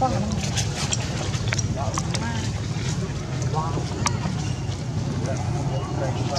Thank you.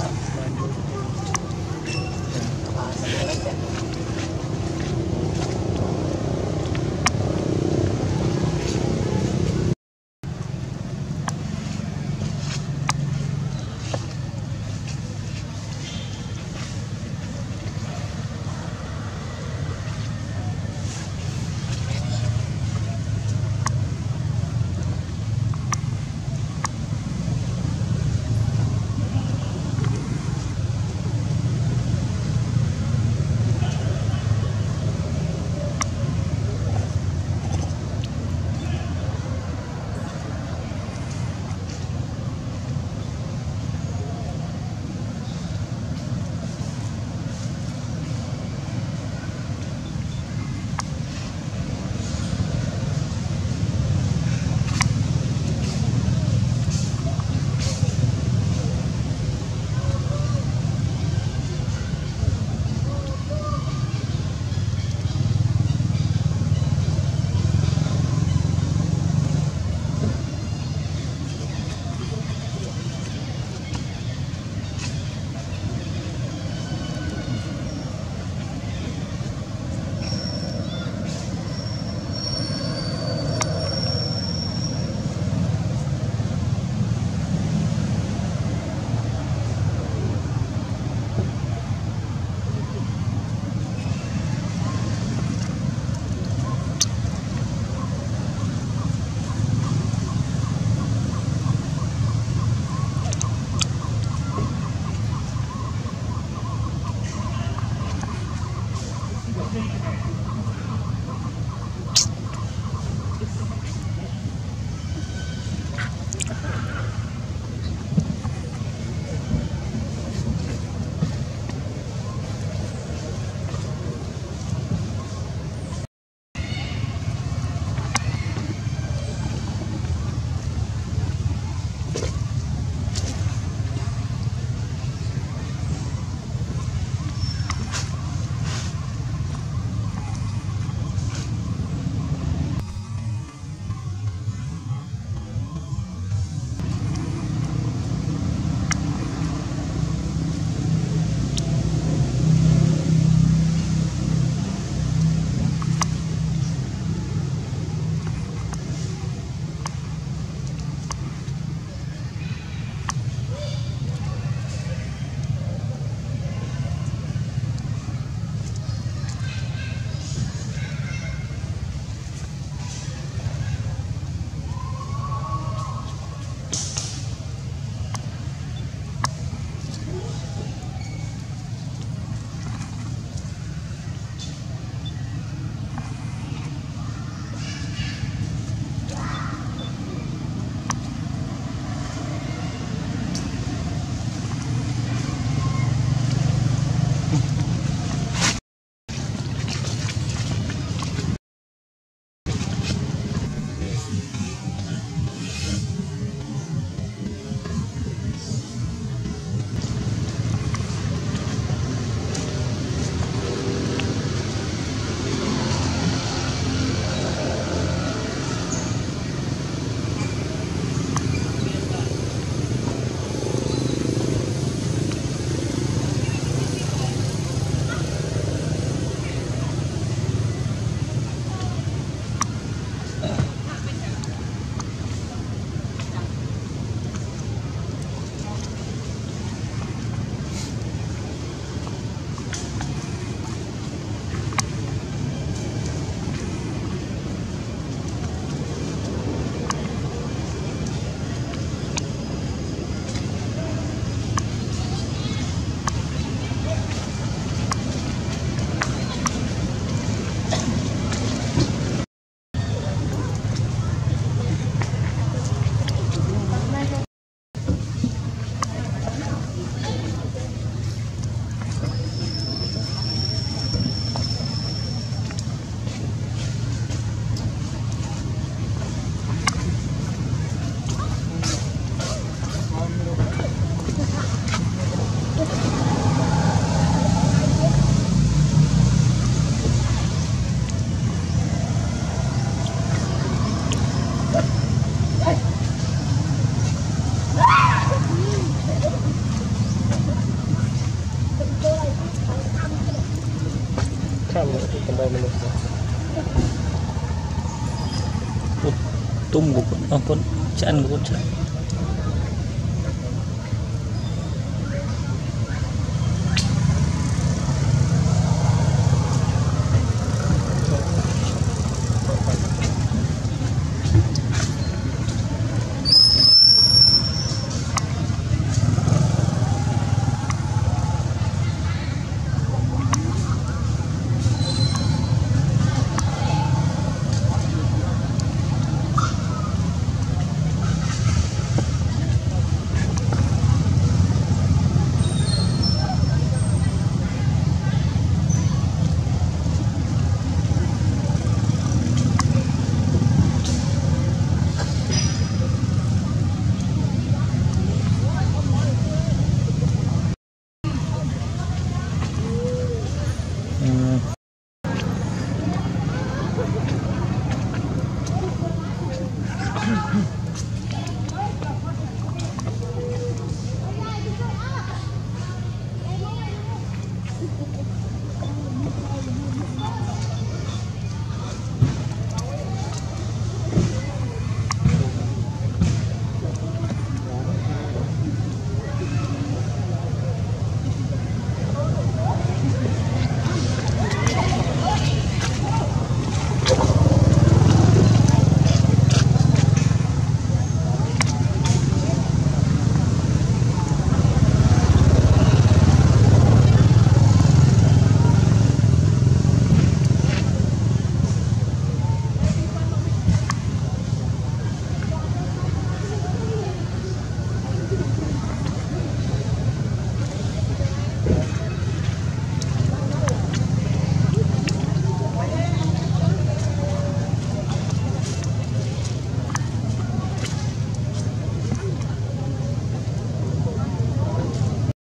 tung của con, con chân của con trai